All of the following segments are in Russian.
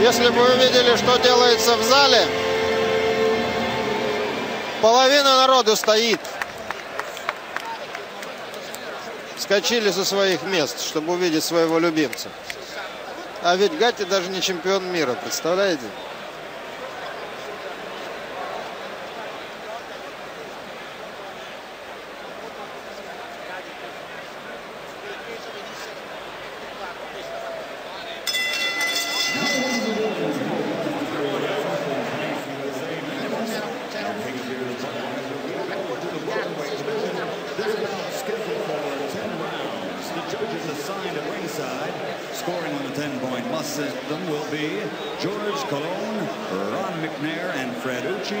Если бы вы видели, что делается в зале, половина народу стоит. Скочили со своих мест, чтобы увидеть своего любимца. А ведь Гати даже не чемпион мира, представляете?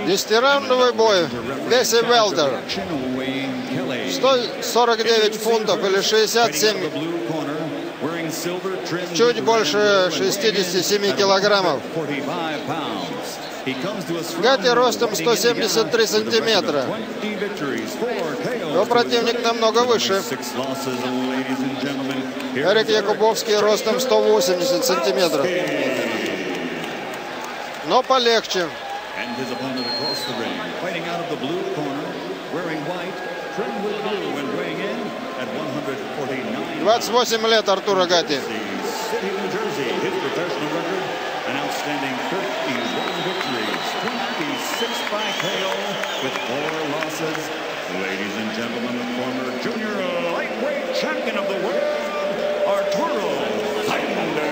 Десятираундовый бой в весе Велдер. 149 фунтов или 67, чуть больше 67 килограммов. Гати ростом 173 сантиметра. Его противник намного выше. Эрик Якубовский ростом 180 сантиметров. Но полегче. 28 лет Артура Гати. Ladies and gentlemen, the former junior lightweight champion of the world, Arturo Highlander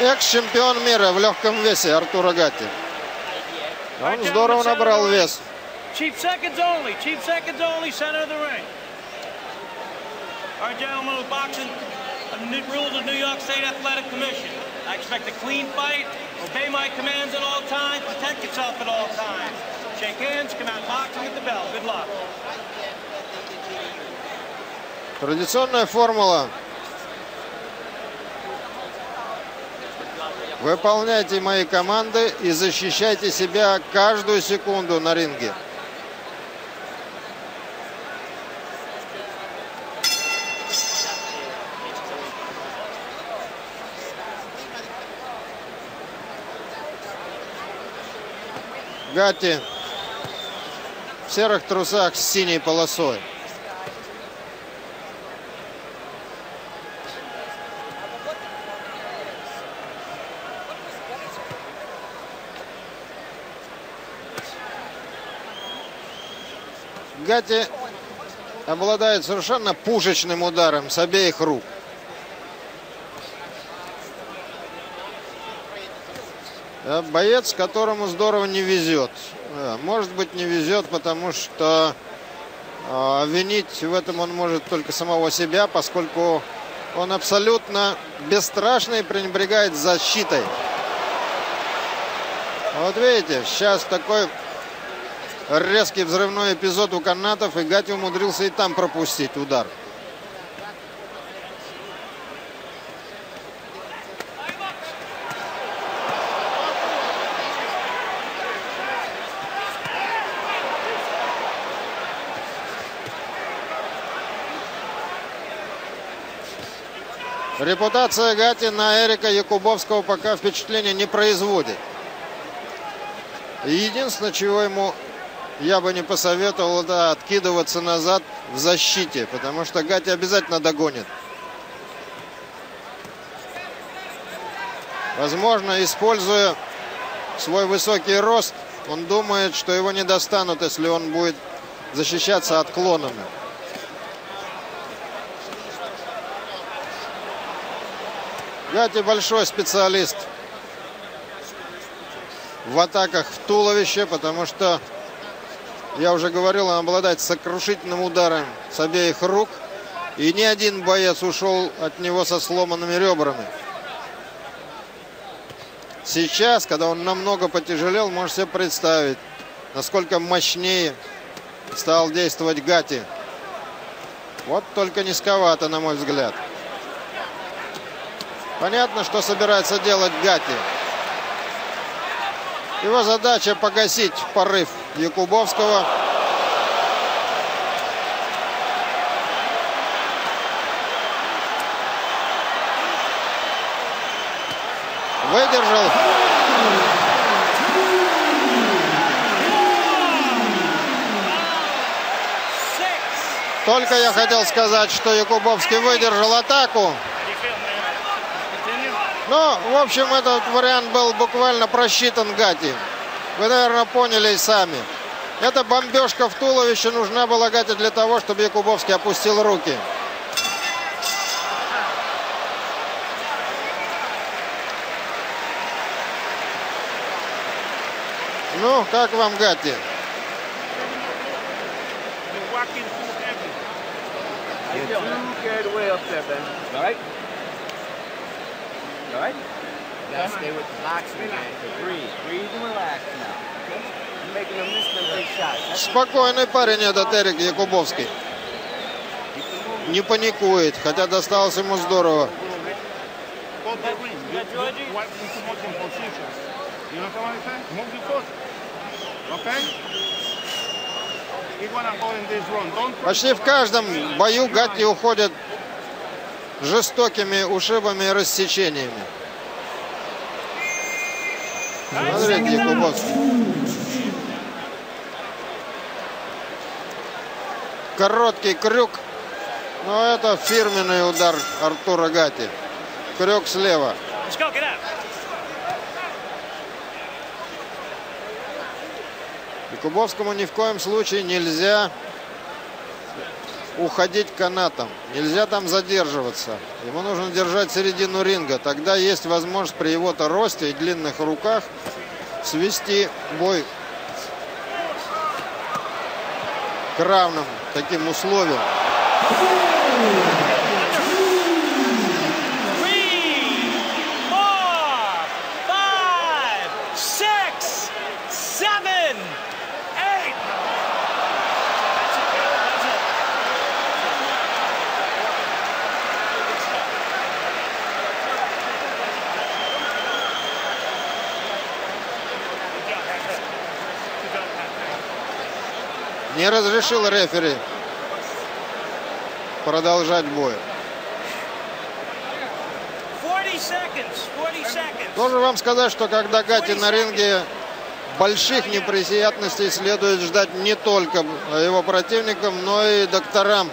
Экс-чемпион мира в легком весе Артура Гати. Он здорово набрал вес. Cheap seconds only. Cheap seconds only. Center of the ring. All right, gentlemen, with boxing, rules of New York State Athletic Commission. I expect a clean fight. Obey my commands at all times. Protect yourself at all times. Shake hands. Come out boxing at the bell. Good luck. Традиционная формула. Выполняйте мои команды и защищайте себя каждую секунду на ринге. Гати в серых трусах с синей полосой. Гати обладает совершенно пушечным ударом с обеих рук. Э, боец, которому здорово не везет. Э, может быть, не везет, потому что э, винить в этом он может только самого себя, поскольку он абсолютно бесстрашный и пренебрегает защитой. Вот видите, сейчас такой резкий взрывной эпизод у канатов, и Гати умудрился и там пропустить удар. Репутация Гати на Эрика Якубовского пока впечатления не производит. Единственное, чего ему я бы не посоветовал да, откидываться назад в защите, потому что Гати обязательно догонит. Возможно, используя свой высокий рост, он думает, что его не достанут, если он будет защищаться отклонами. Гати большой специалист в атаках в туловище, потому что, я уже говорил, он обладает сокрушительным ударом с обеих рук. И ни один боец ушел от него со сломанными ребрами. Сейчас, когда он намного потяжелел, можете себе представить, насколько мощнее стал действовать Гати. Вот только низковато, на мой взгляд. Понятно, что собирается делать Гати. Его задача погасить порыв Якубовского. Выдержал. Только я хотел сказать, что Якубовский выдержал атаку. Ну, в общем, этот вариант был буквально просчитан Гати. Вы, наверное, поняли и сами. Эта бомбежка в туловище нужна была Гати для того, чтобы Якубовский опустил руки. Ну, как вам, Гати? You're too carried away up there, Ben. All right? All right? Gotta stay with the boxing, man. Breathe. Breathe and relax now. Спокойный парень этот Эрик Якубовский. Не паникует, хотя досталось ему здорово. Почти в каждом бою Гатти уходит жестокими ушибами и рассечениями. Смотрите, Якубовский. Короткий крюк. Но это фирменный удар Артура Гати. Крюк слева. Якубовскому ни в коем случае нельзя уходить канатом. Нельзя там задерживаться. Ему нужно держать середину ринга. Тогда есть возможность при его-то росте и длинных руках свести бой к равным таким условиям. Не разрешил рефери продолжать бой. 40 seconds. 40 seconds. Должен вам сказать, что когда Гати на ринге, больших неприятностей следует ждать не только его противникам, но и докторам.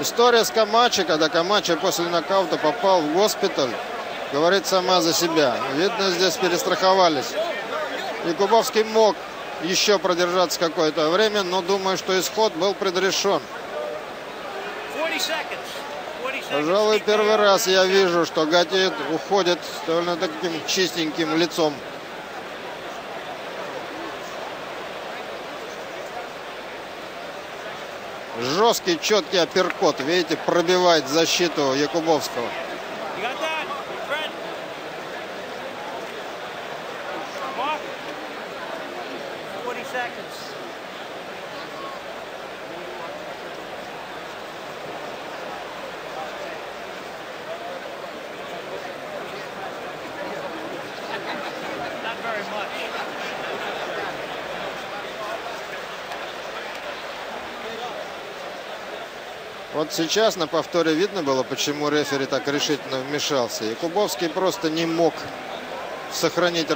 История с Камачи, когда Камачи после нокаута попал в госпиталь, говорит сама за себя. Видно, здесь перестраховались. Якубовский мог еще продержаться какое-то время, но думаю, что исход был предрешен. 40 seconds. 40 seconds. Пожалуй, первый раз я вижу, что Гати уходит с довольно таким чистеньким лицом. Жесткий, четкий апперкот. Видите, пробивает защиту Якубовского. You got that, Fred? Mark? 40 seconds. Not very much. Вот сейчас на повторе видно было, почему рефери так решительно вмешался. Якубовский просто не мог сохранить